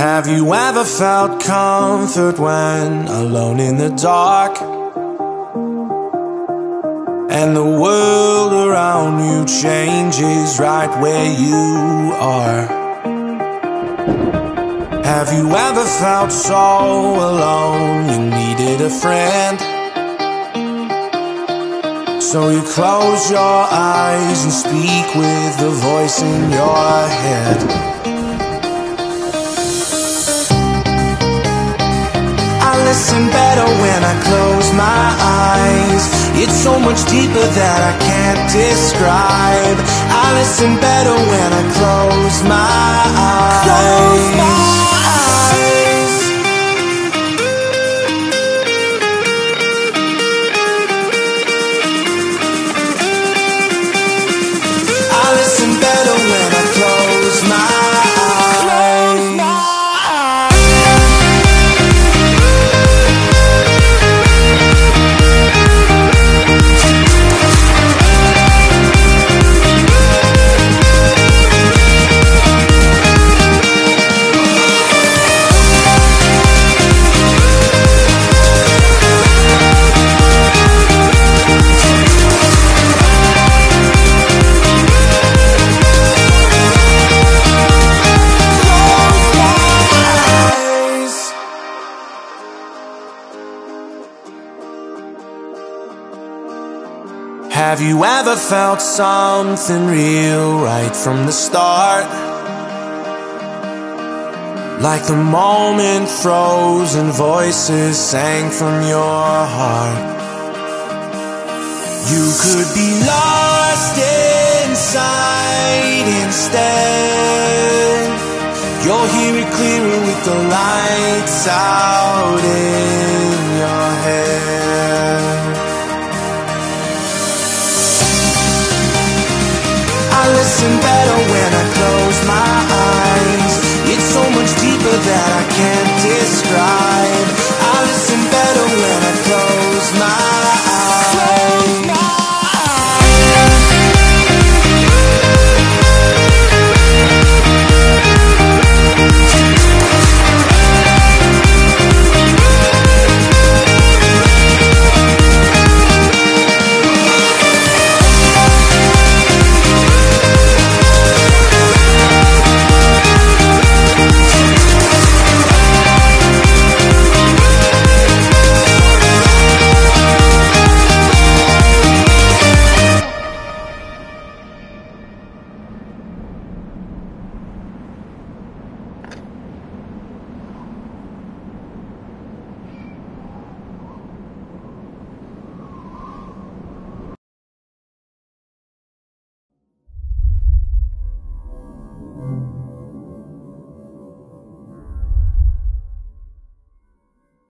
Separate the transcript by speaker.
Speaker 1: Have you ever felt comfort when alone in the dark? And the world around you changes right where you are. Have you ever felt so alone you needed a friend? So you close your eyes and speak with the voice in your head. Listen better when I close my eyes. It's so much deeper that I can't describe. I listen better when I close my eyes. Close my eyes Have you ever felt something real right from the start? Like the moment frozen voices sang from your heart. You could be lost inside instead. You'll hear it clearer with the lights out in your head.